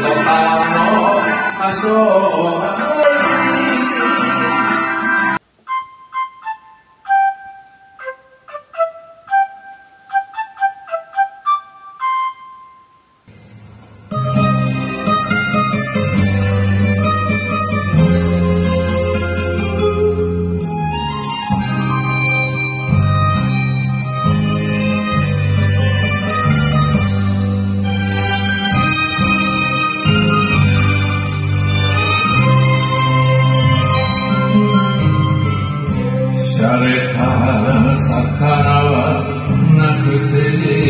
Ha so ha. 魚はなくて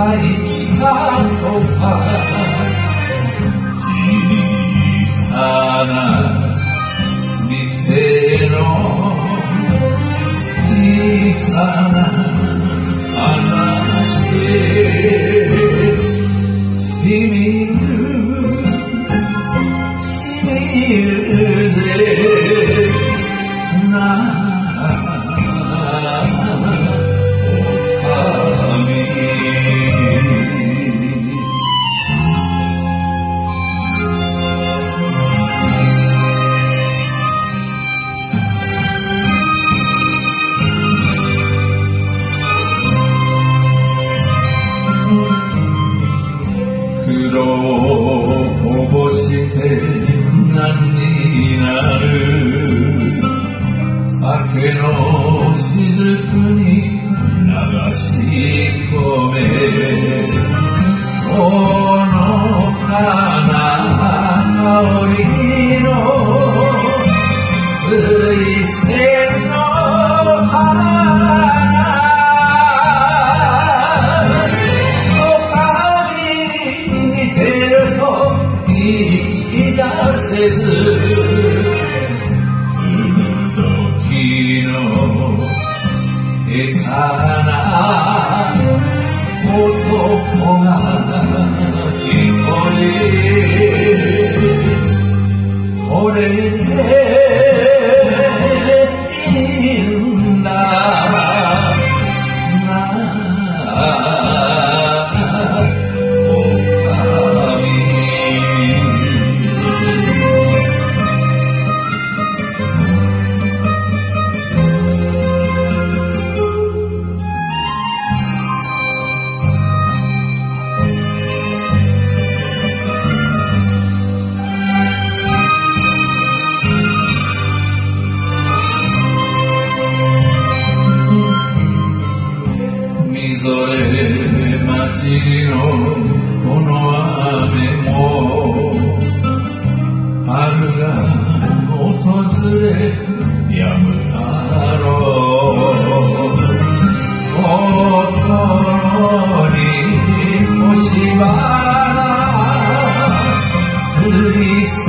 saingan o pa Di sana misterio 黒をこぼして何になる。酒の雫に流し込め。ほのかな香りの水仙